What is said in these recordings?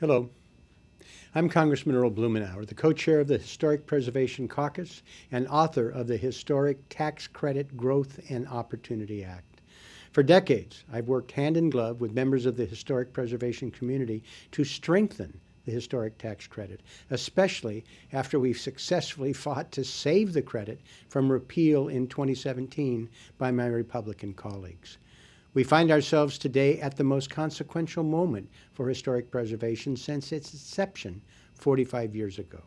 Hello. I'm Congressman Earl Blumenauer, the co-chair of the Historic Preservation Caucus and author of the Historic Tax Credit Growth and Opportunity Act. For decades, I've worked hand in glove with members of the historic preservation community to strengthen the historic tax credit, especially after we've successfully fought to save the credit from repeal in 2017 by my Republican colleagues. We find ourselves today at the most consequential moment for historic preservation since its inception 45 years ago.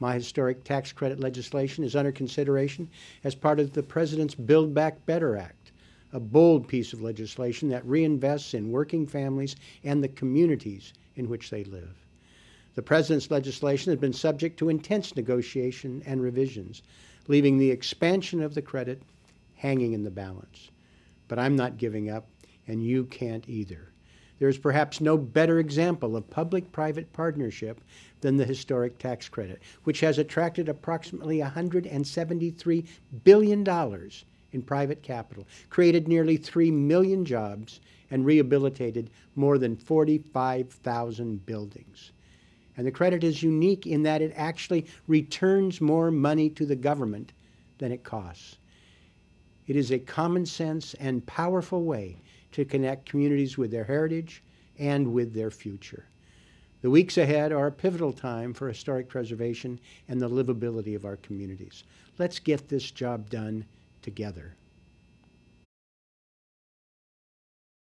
My historic tax credit legislation is under consideration as part of the President's Build Back Better Act, a bold piece of legislation that reinvests in working families and the communities in which they live. The President's legislation has been subject to intense negotiation and revisions, leaving the expansion of the credit hanging in the balance but I'm not giving up, and you can't either. There is perhaps no better example of public private partnership than the historic tax credit, which has attracted approximately $173 billion in private capital, created nearly 3 million jobs, and rehabilitated more than 45,000 buildings. And the credit is unique in that it actually returns more money to the government than it costs. It is a common sense and powerful way to connect communities with their heritage and with their future. The weeks ahead are a pivotal time for historic preservation and the livability of our communities. Let's get this job done together.